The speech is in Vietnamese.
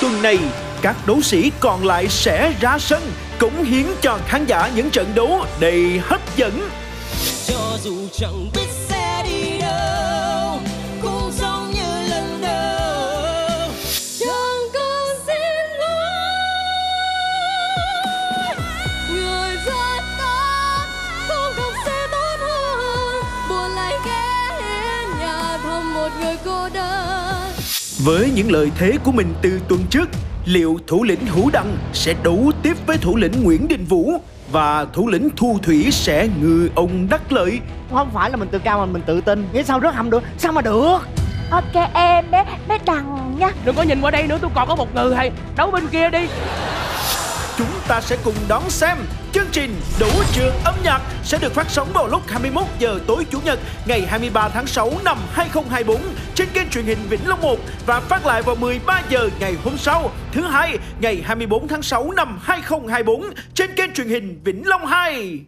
tuần này, các đấu sĩ còn lại sẽ ra sân cống hiến cho khán giả những trận đấu đầy hấp dẫn. cho dù chẳng biết sẽ đi đâu cũng giống như lần đầu. Chẳng cần xin lỗi. Người rất tốt không cần sẽ tốt hơn buồn lại ghé nhà thăm một người cô đơn. Với những lợi thế của mình từ tuần trước, liệu thủ lĩnh Hữu Đăng sẽ đấu tiếp với thủ lĩnh Nguyễn Đình Vũ và thủ lĩnh Thu Thủy sẽ ngư ông đắc lợi? không phải là mình tự cao mà mình tự tin. Nghĩ sao rớt hầm được? Sao mà được? Ok em bé bé đằng nha. Đừng có nhìn qua đây nữa tôi còn có một người hay. Đấu bên kia đi Chúng ta sẽ cùng đón xem chương trình đủ trường âm nhạc sẽ được phát sóng vào lúc 21 giờ tối Chủ nhật, ngày 23 tháng 6 năm 2024 trên kênh truyền hình Vĩnh Long 1 và phát lại vào 13 giờ ngày hôm sau, thứ hai, ngày 24 tháng 6 năm 2024 trên kênh truyền hình Vĩnh Long 2.